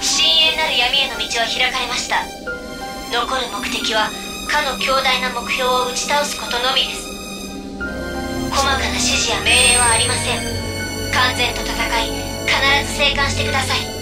深淵なる闇への道は開かれました。残る目的はかの強大な目標を打ち倒すことのみです。細かな指示や命令はありません。完全と戦い必ず生還してください。